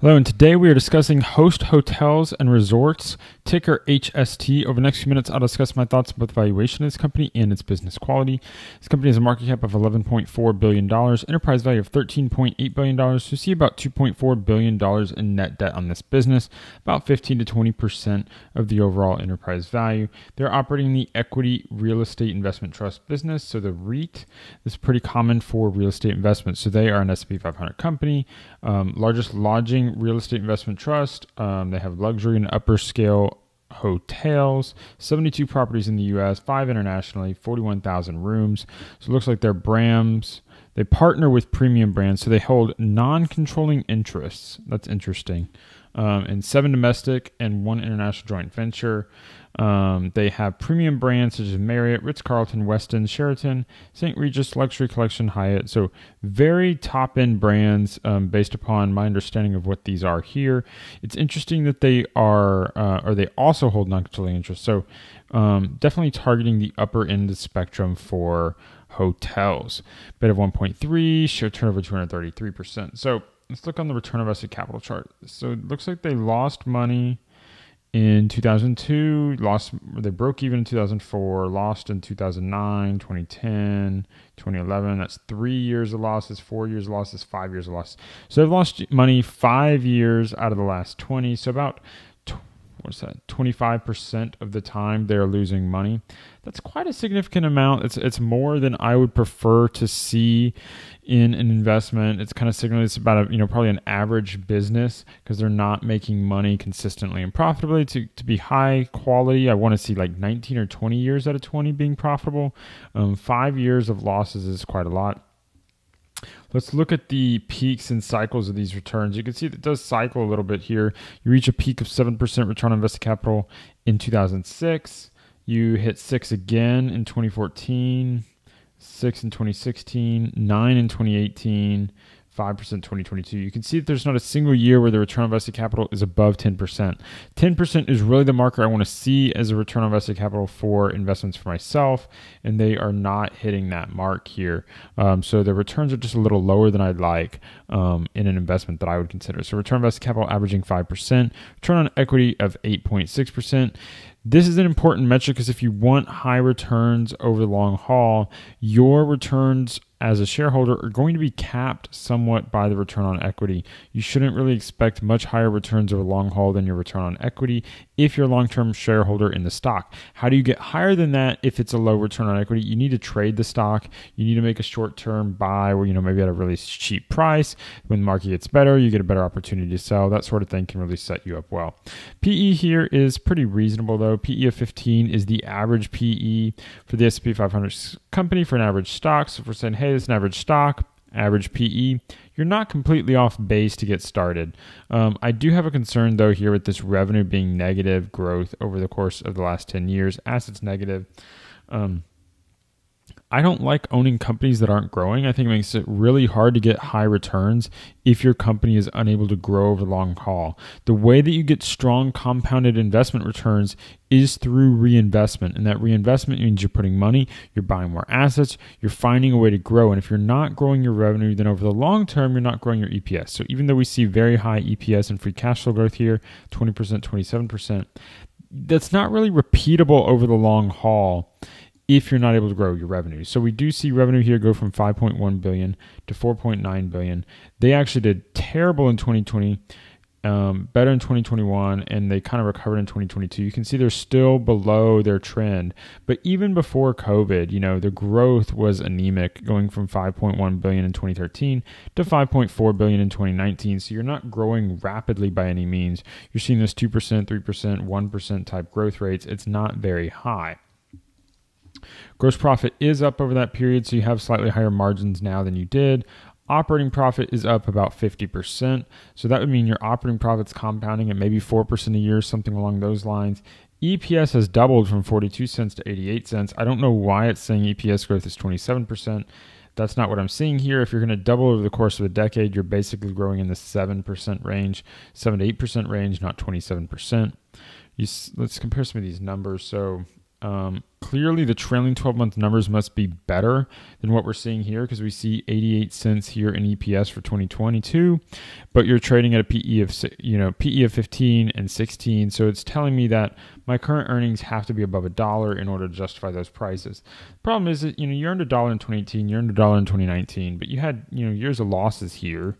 Hello, and today we are discussing Host Hotels and Resorts, ticker HST. Over the next few minutes, I'll discuss my thoughts about the valuation of this company and its business quality. This company has a market cap of $11.4 billion, enterprise value of $13.8 billion. So, see about $2.4 billion in net debt on this business, about 15 to 20% of the overall enterprise value. They're operating the equity real estate investment trust business. So, the REIT is pretty common for real estate investments. So, they are an S&P 500 company, um, largest lodging Real Estate Investment Trust. Um, they have luxury and upper scale hotels, 72 properties in the US, five internationally, 41,000 rooms. So it looks like they're brands. They partner with premium brands, so they hold non controlling interests. That's interesting. Um, and seven domestic and one international joint venture. Um, they have premium brands such as Marriott, Ritz Carlton, Westin, Sheraton, St. Regis, Luxury Collection, Hyatt. So, very top end brands um, based upon my understanding of what these are here. It's interesting that they are, uh, or they also hold non controlling interests. So, um, definitely targeting the upper end of the spectrum for hotels. Beta of 1.3, share turnover 233%. So, let's look on the return of invested capital chart. So, it looks like they lost money in 2002 lost they broke even in 2004 lost in 2009 2010 2011 that's three years of losses four years of losses five years of losses. So they've lost money five years out of the last 20 so about what's that? 25% of the time they're losing money. That's quite a significant amount. It's it's more than i would prefer to see in an investment. It's kind of signaling it's about a you know probably an average business because they're not making money consistently and profitably. To, to be high quality i want to see like 19 or 20 years out of 20 being profitable. Um, five years of losses is quite a lot Let's look at the peaks and cycles of these returns. You can see it does cycle a little bit here. You reach a peak of 7% return on invested capital in 2006. You hit 6 again in 2014, 6 in 2016, 9 in 2018, 5% 2022. You can see that there's not a single year where the return on invested capital is above 10%. 10% is really the marker I want to see as a return on invested capital for investments for myself, and they are not hitting that mark here. Um, so the returns are just a little lower than I'd like um, in an investment that I would consider. So return on invested capital averaging 5%, return on equity of 8.6%. This is an important metric because if you want high returns over the long haul, your returns as a shareholder are going to be capped somewhat by the return on equity. You shouldn't really expect much higher returns over long haul than your return on equity if you're a long-term shareholder in the stock. How do you get higher than that if it's a low return on equity? You need to trade the stock. You need to make a short-term buy where you know maybe at a really cheap price. When the market gets better, you get a better opportunity to sell. That sort of thing can really set you up well. PE here is pretty reasonable though. PE of 15 is the average PE for the S&P 500 company for an average stock. So if we're saying, hey, this is an average stock, average PE, you're not completely off base to get started. Um, I do have a concern though here with this revenue being negative growth over the course of the last 10 years. Assets negative. Um, I don't like owning companies that aren't growing. I think it makes it really hard to get high returns if your company is unable to grow over the long haul. The way that you get strong compounded investment returns is through reinvestment. And that reinvestment means you're putting money, you're buying more assets, you're finding a way to grow. And if you're not growing your revenue, then over the long term, you're not growing your EPS. So even though we see very high EPS and free cash flow growth here 20%, 27%, that's not really repeatable over the long haul if you're not able to grow your revenue. So we do see revenue here go from 5.1 billion to 4.9 billion. They actually did terrible in 2020, um, better in 2021, and they kind of recovered in 2022. You can see they're still below their trend, but even before COVID, you know, the growth was anemic, going from 5.1 billion in 2013 to 5.4 billion in 2019. So you're not growing rapidly by any means. You're seeing this 2%, 3%, 1% type growth rates. It's not very high. Gross profit is up over that period, so you have slightly higher margins now than you did. Operating profit is up about 50%. So that would mean your operating profit's compounding at maybe 4% a year, something along those lines. EPS has doubled from 42 cents to 88 cents. I don't know why it's saying EPS growth is 27%. That's not what I'm seeing here. If you're going to double over the course of a decade, you're basically growing in the 7% range, 7 to 8% range, not 27%. You, let's compare some of these numbers. So Um, clearly, the trailing 12 month numbers must be better than what we're seeing here because we see 88 cents here in EPS for 2022, but you're trading at a PE of you know PE of 15 and 16. So it's telling me that my current earnings have to be above a dollar in order to justify those prices. The problem is that you know you earned a dollar in 2018, you earned a dollar in 2019, but you had you know years of losses here,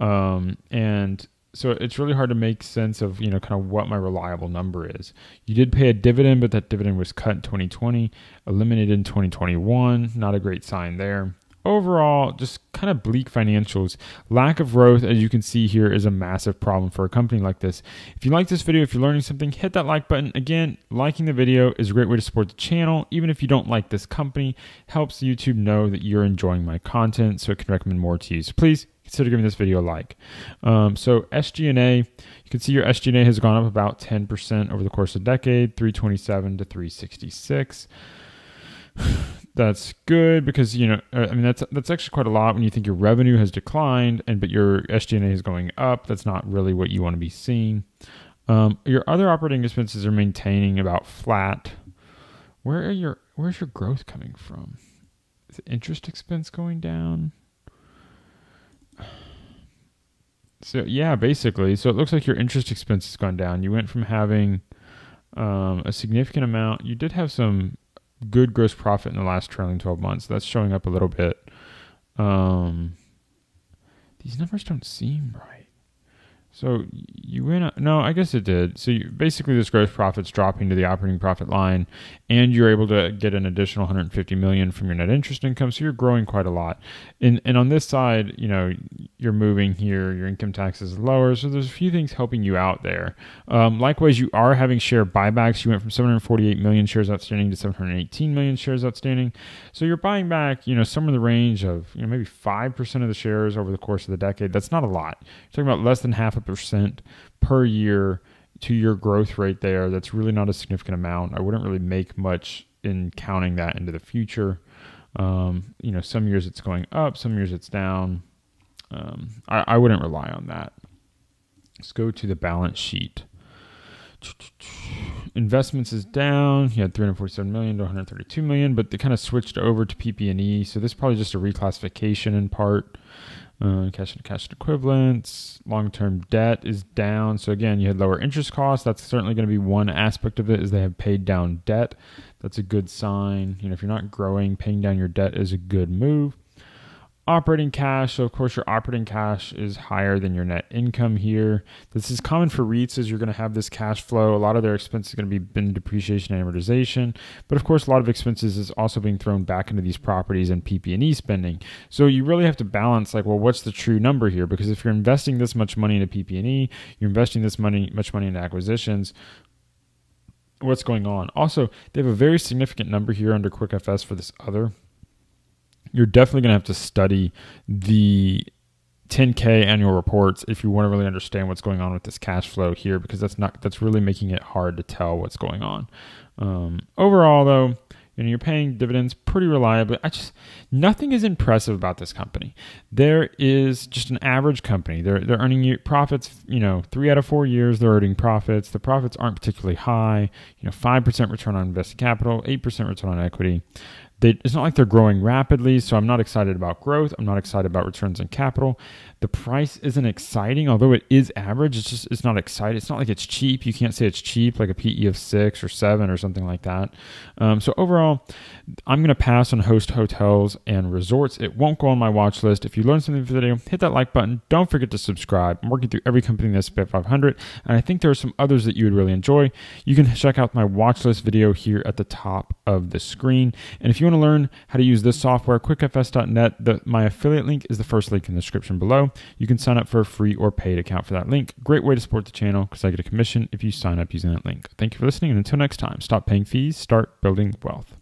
um, and so it's really hard to make sense of you know kind of what my reliable number is. You did pay a dividend, but that dividend was cut in 2020, eliminated in 2021. Not a great sign there. Overall, just kind of bleak financials. Lack of growth, as you can see here, is a massive problem for a company like this. If you like this video, if you're learning something, hit that like button. Again, liking the video is a great way to support the channel. Even if you don't like this company, helps YouTube know that you're enjoying my content so it can recommend more to you. So please consider giving this video a like. Um, so SG&A, you can see your SG&A has gone up about 10% over the course of the decade, 327 to 366. That's good because you know uh, I mean that's that's actually quite a lot when you think your revenue has declined and but your SG&A is going up. That's not really what you want to be seeing. Um, your other operating expenses are maintaining about flat. Where are your where's your growth coming from? Is interest expense going down? So yeah, basically. So it looks like your interest expense has gone down. You went from having um, a significant amount. You did have some good gross profit in the last trailing 12 months. That's showing up a little bit. Um, these numbers don't seem right. So you went no, I guess it did. So you, basically, this gross profit's dropping to the operating profit line, and you're able to get an additional 150 million from your net interest income. So you're growing quite a lot. And and on this side, you know, you're moving here. Your income tax is lower, so there's a few things helping you out there. Um, likewise, you are having share buybacks. You went from 748 million shares outstanding to 718 million shares outstanding. So you're buying back, you know, somewhere in the range of you know maybe five percent of the shares over the course of the decade. That's not a lot. You're talking about less than half a percent per year to your growth rate there. That's really not a significant amount. I wouldn't really make much in counting that into the future. Um, you know, some years it's going up, some years it's down. Um, I, I wouldn't rely on that. Let's go to the balance sheet. Investments is down. You had 347 million to 132 million, but they kind of switched over to PP&E. So this is probably just a reclassification in part. Uh, cash and cash equivalents. Long term debt is down. So again, you had lower interest costs. That's certainly going to be one aspect of it. Is they have paid down debt. That's a good sign. You know, if you're not growing, paying down your debt is a good move operating cash. So, of course, your operating cash is higher than your net income here. This is common for REITs as you're going to have this cash flow. A lot of their expenses are going to be in depreciation and amortization. But, of course, a lot of expenses is also being thrown back into these properties and PP&E spending. So you really have to balance, like, well, what's the true number here? Because if you're investing this much money into PP&E, you're investing this money, much money into acquisitions, what's going on? Also, they have a very significant number here under QuickFS for this other you're definitely going to have to study the 10k annual reports if you want to really understand what's going on with this cash flow here because that's not that's really making it hard to tell what's going on. Um, overall though you know you're paying dividends pretty reliably. I just nothing is impressive about this company. There is just an average company. They're they're earning profits you know three out of four years they're earning profits. The profits aren't particularly high. You know 5% return on invested capital 8% return on equity they, it's not like they're growing rapidly, so I'm not excited about growth. I'm not excited about returns on capital. The price isn't exciting, although it is average. It's just it's not exciting. It's not like it's cheap. You can't say it's cheap, like a PE of six or seven or something like that. Um, so overall, I'm going to pass on host hotels and resorts. It won't go on my watch list. If you learned something from the video, hit that like button. Don't forget to subscribe. I'm working through every company in the S&P 500, and I think there are some others that you would really enjoy. You can check out my watch list video here at the top of the screen. And if want to learn how to use this software, quickfs.net, the, my affiliate link is the first link in the description below. You can sign up for a free or paid account for that link. Great way to support the channel because I get a commission if you sign up using that link. Thank you for listening, and until next time, stop paying fees, start building wealth.